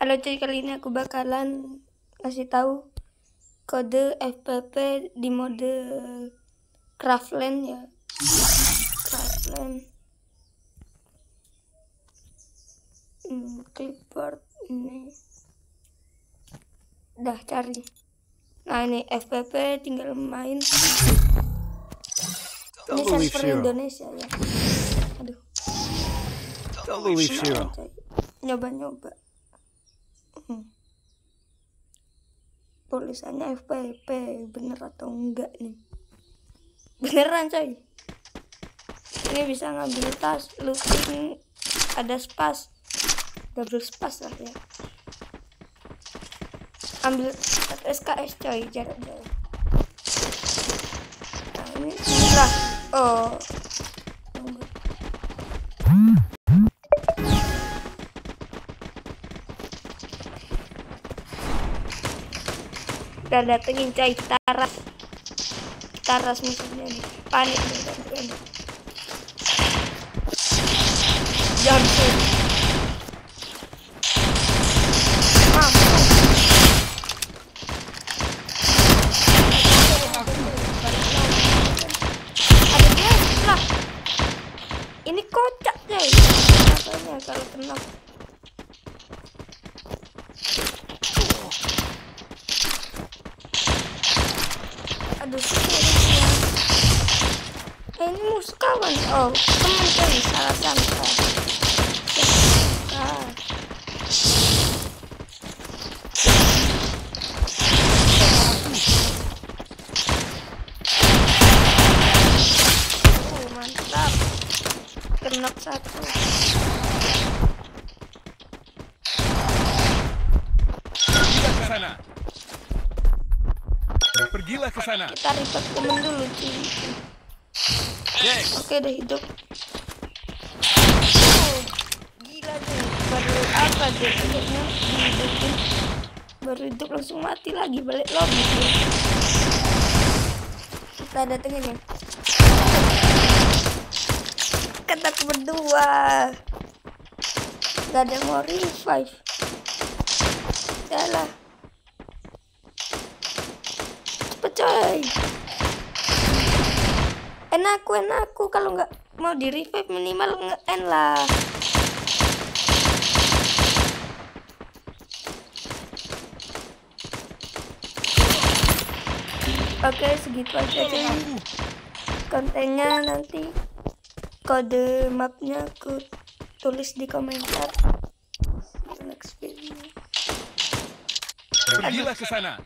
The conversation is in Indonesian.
Halo cuy, kali ini aku bakalan kasih tahu kode FPP di mode Craftland ya. Craftland. Hmm, clipboard ini. Dah cari. Nah ini FPP tinggal main. Ini server. Indonesia ya. Aduh. Nyoba-nyoba tulisannya FPP bener atau enggak nih? Beneran coy. Ini bisa ngambil tas looting ada spas. Double spas lah ya ambil SKS coy jarak jauh. Nah ini lah. Oh udah datengin coy taras. Taras musuhnya nih. Panik nih lah. Ini kocak coy rasanya kalau kena aduh seriusnya eh ini musuh kawan oh teman coy salah sangka. Oh, mantap kena satu Pergilah ke sana. Pergilah ke sana. kita reset komen dulu cuy. Oke udah hidup. Oh, gila tuh. Baru apa tuh? Hidupnya dihidupin. Baru hidup langsung mati lagi balik lobby dia. Kita datengin ya. Aku berdua. Gak ada mau revive. Yalah. Cepet coy enakku enakku kalau nggak mau di revive minimal nge-end lah. Oke segitu aja deh kontennya nanti kode mapnya aku tulis di komentar. Next video. Pergilah ke sana.